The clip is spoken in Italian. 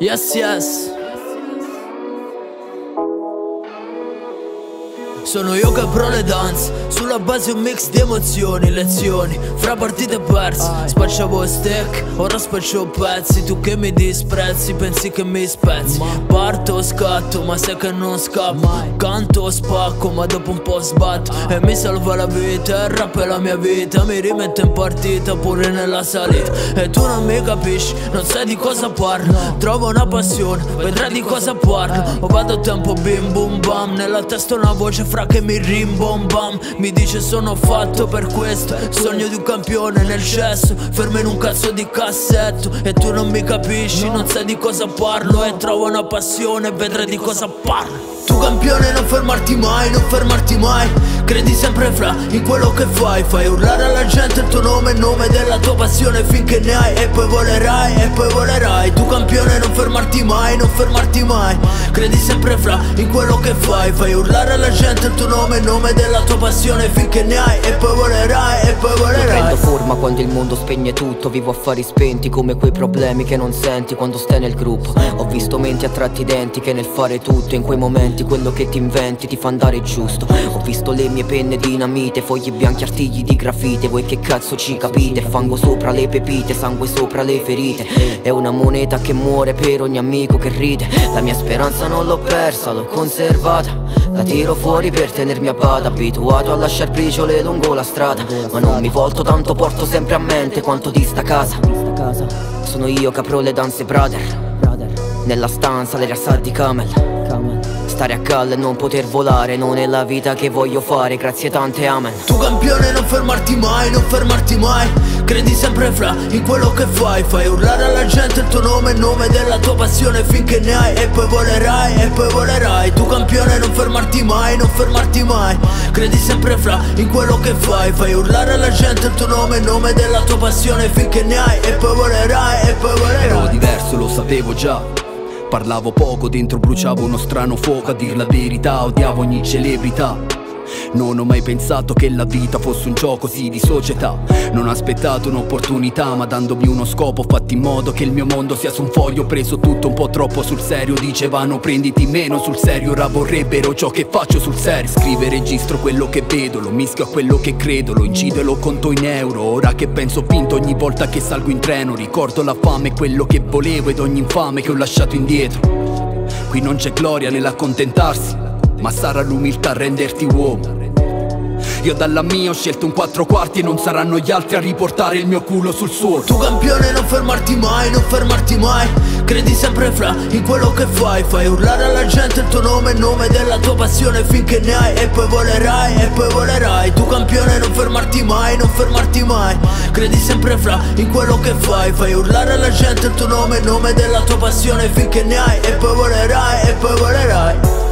Yes, yes. Sono io che pro le dance. Sulla base un mix di emozioni, lezioni Fra partite perse Spacciavo stack, ora spaccio pezzi. Tu che mi disprezzi, pensi che mi spezzi. Parto, scatto, ma sai che non scappo. Canto, spacco, ma dopo un po' sbatto. E mi salva la vita, il rap è la mia vita. Mi rimetto in partita pure nella salita. E tu non mi capisci, non sai di cosa parlo. Trovo una passione, vedrai di cosa parlo. O vado a tempo bim bum bam. Nella testa una voce fra che mi rimbombam. Mi dice sono fatto per questo Sogno di un campione nel cesso. Fermo in un cazzo di cassetto E tu non mi capisci, non sai di cosa parlo. E trovo una passione, vedrai di cosa parlo tu campione non fermarti mai, non fermarti mai. Credi sempre fra in quello che fai. Fai urlare alla gente il tuo nome il nome della tua passione finché ne hai. E poi volerai, e poi volerai. Tu campione non fermarti mai, non fermarti mai. Credi sempre fra in quello che fai. Fai urlare alla gente il tuo nome il nome della tua passione finché ne hai. E poi volerai, e poi volerai. Prendo forma quando il mondo spegne tutto. Vivo affari spenti come quei problemi che non senti quando stai nel gruppo. Ho visto menti a tratti identiche nel fare tutto. In quei momenti inventi quello che ti inventi ti fa andare giusto. Ho visto le mie penne dinamite, fogli bianchi artigli di grafite. Voi che cazzo ci capite? Fango sopra le pepite, sangue sopra le ferite. È una moneta che muore per ogni amico che ride. La mia speranza non l'ho persa, l'ho conservata. La tiro fuori per tenermi a bada Abituato a lasciar briciole lungo la strada. Ma non mi volto tanto, porto sempre a mente quanto di sta casa. Sono io capro le danze brother. Nella stanza le rassate di camel Stare a galla e non poter volare Non è la vita che voglio fare Grazie tante amen. Tu campione non fermarti mai, non fermarti mai. Credi sempre fra in quello che fai Fai urlare alla gente il tuo nome il nome della tua passione finché ne hai. E poi volerai, e poi volerai. Tu campione non fermarti mai, non fermarti mai. Credi sempre fra in quello che fai Fai urlare alla gente il tuo nome il nome della tua passione finché ne hai. E poi volerai, e poi volerai. Ero diverso, lo sapevo già Parlavo poco, dentro bruciavo uno strano fuoco A dir la verità, odiavo ogni celebrità non ho mai pensato che la vita fosse un gioco sì di società. Non ho aspettato un'opportunità ma dandomi uno scopo Ho fatto in modo che il mio mondo sia su un foglio. Ho preso tutto un po' troppo sul serio Dicevano prenditi meno sul serio. Ora vorrebbero ciò che faccio sul serio. Scrive e registro quello che vedo Lo mischio a quello che credo Lo incido e lo conto in euro. Ora che penso ho vinto ogni volta che salgo in treno. Ricordo la fame, quello che volevo Ed ogni infame che ho lasciato indietro. Qui non c'è gloria nell'accontentarsi ma sarà l'umiltà a renderti uomo. Io dalla mia ho scelto un quattro quarti e non saranno gli altri a riportare il mio culo sul suo Tu campione non fermarti mai, non fermarti mai. Credi sempre fra in quello che fai. Fai urlare alla gente il tuo nome il nome della tua passione finché ne hai. E poi volerai, e poi volerai. Tu campione non fermarti mai, non fermarti mai. Credi sempre fra in quello che fai. Fai urlare alla gente il tuo nome il nome della tua passione finché ne hai. E poi volerai, e poi volerai